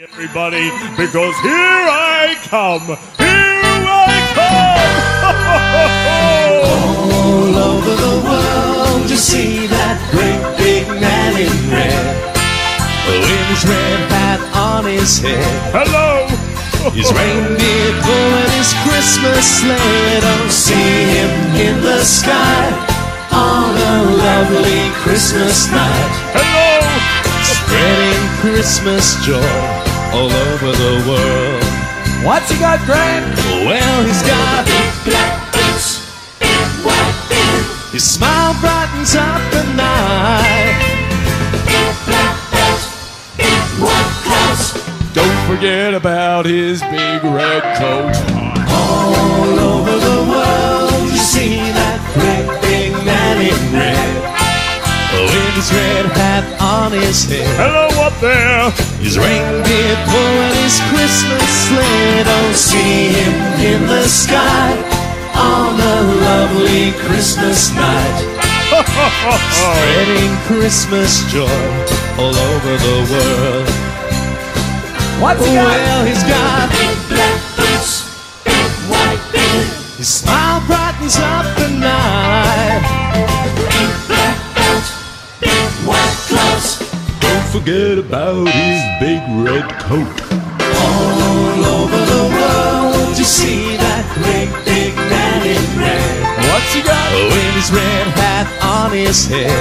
Everybody, because here I come! Here I come! All over the world, you see that great big man in red. With his red hat on his head, Hello! his reindeer pulling his Christmas sleigh. Don't see him in the sky on a lovely Christmas night. Hello! Spreading Christmas joy all over the world. What's he got, Grant? Well, he's got big black boots, big white beard. his smile brightens up the night. Don't forget about his big red coat. On his head, Hello up there! his reindeer pulling his Christmas sleigh. Oh, Don't see him in the sky on a lovely Christmas night. Spreading Christmas joy all over the world. What's he got? Well, he's got big black boots, big white fin his smile brightens up the night. Forget about his big red coat. All over the world, you see that great big man in red. What's he got? Oh, With his red hat on his head.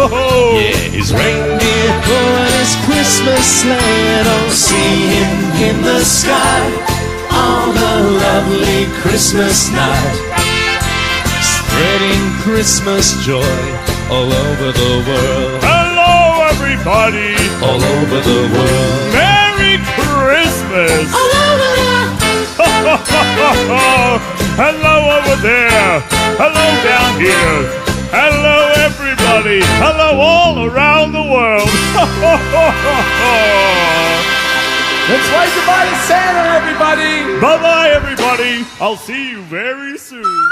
Oh, Yeah, his reindeer pulling his Christmas sleigh. Don't see him in the sky on a lovely Christmas night. Spreading Christmas joy all over the world. Hello, everybody! All over the world. Merry Christmas! Hello over there! Hello down here! Hello, everybody! Hello, all around the world! Let's wave goodbye to Santa, everybody. bye bye, everybody! I'll see you very soon!